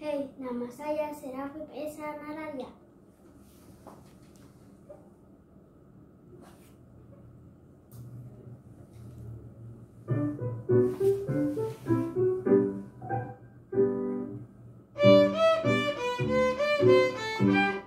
Hei, nama saya Serafim Esa Naralia. Thank.